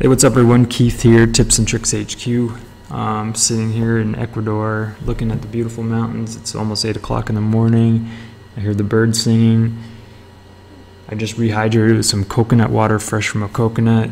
Hey, what's up, everyone? Keith here, Tips and Tricks HQ. Um, sitting here in Ecuador, looking at the beautiful mountains. It's almost eight o'clock in the morning. I hear the birds singing. I just rehydrated with some coconut water, fresh from a coconut.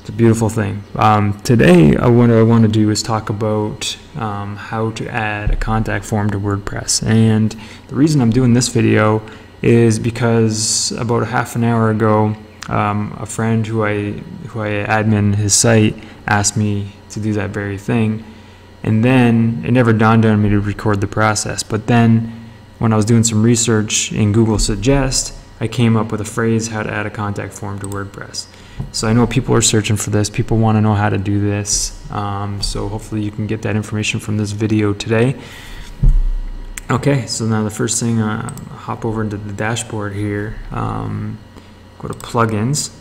It's a beautiful thing. Um, today, what I want to do is talk about um, how to add a contact form to WordPress. And the reason I'm doing this video is because about a half an hour ago, um, a friend who I who I admin his site asked me to do that very thing, and then it never dawned on me to record the process. But then, when I was doing some research in Google Suggest, I came up with a phrase how to add a contact form to WordPress. So I know people are searching for this. People want to know how to do this. Um, so hopefully you can get that information from this video today. Okay, so now the first thing, uh, hop over into the dashboard here. Um, go to plugins.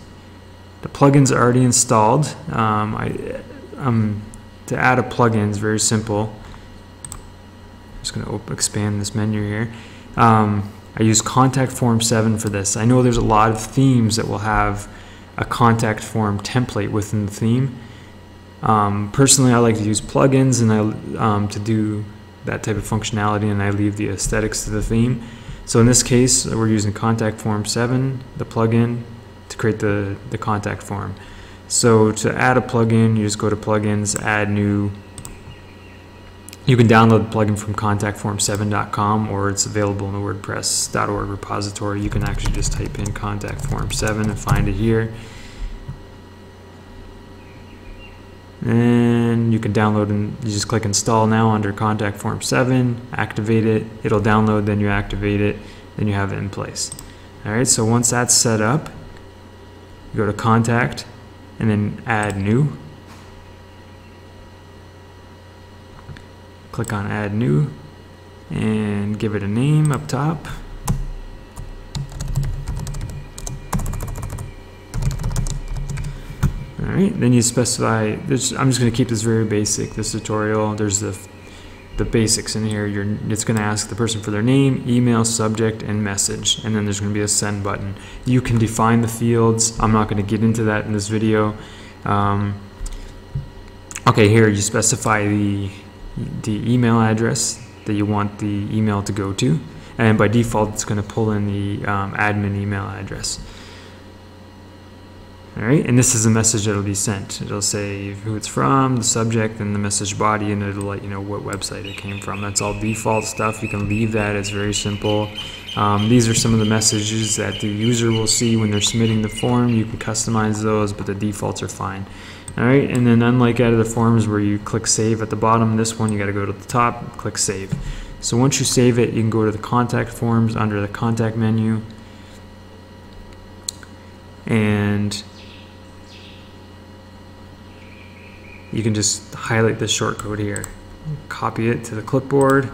The plugin's are already installed. Um, I, um, to add a plugin is very simple. I'm just going to expand this menu here. Um, I use Contact Form 7 for this. I know there's a lot of themes that will have a contact form template within the theme. Um, personally, I like to use plugins and I um, to do that type of functionality, and I leave the aesthetics to the theme. So in this case, we're using Contact Form 7, the plugin, to create the, the contact form. So to add a plugin, you just go to Plugins, Add New. You can download the plugin from contactform7.com or it's available in the WordPress.org repository. You can actually just type in Contact Form 7 and find it here. And you can download and you just click install now under contact form 7, activate it, it'll download, then you activate it, then you have it in place. Alright, so once that's set up, go to contact and then add new. Click on add new and give it a name up top. All right, then you specify, this, I'm just gonna keep this very basic, this tutorial. There's the, the basics in here. You're, it's gonna ask the person for their name, email, subject, and message. And then there's gonna be a send button. You can define the fields. I'm not gonna get into that in this video. Um, okay, here you specify the, the email address that you want the email to go to. And by default, it's gonna pull in the um, admin email address. All right, and this is a message that'll be sent. It'll say who it's from, the subject, and the message body, and it'll let you know what website it came from. That's all default stuff. You can leave that. It's very simple. Um, these are some of the messages that the user will see when they're submitting the form. You can customize those, but the defaults are fine. All right, and then unlike out of the forms where you click save at the bottom, this one you got to go to the top, click save. So once you save it, you can go to the contact forms under the contact menu, and you can just highlight this shortcode here, copy it to the clipboard,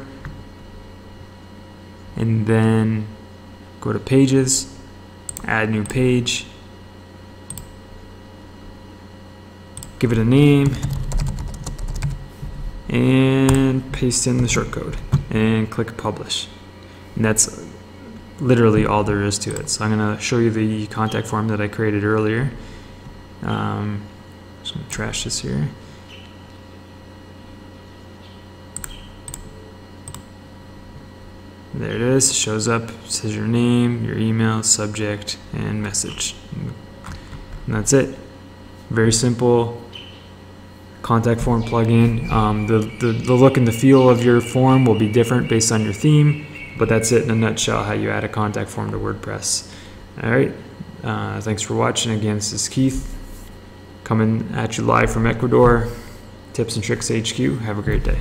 and then go to pages, add new page, give it a name, and paste in the shortcode, and click publish. And that's literally all there is to it. So I'm going to show you the contact form that I created earlier. Um, just going to trash this here. There it is, shows up, says your name, your email, subject, and message. And that's it. Very simple contact form plugin. Um, the, the, the look and the feel of your form will be different based on your theme, but that's it in a nutshell how you add a contact form to WordPress. All right, uh, thanks for watching. Again, this is Keith coming at you live from Ecuador. Tips and Tricks HQ. Have a great day.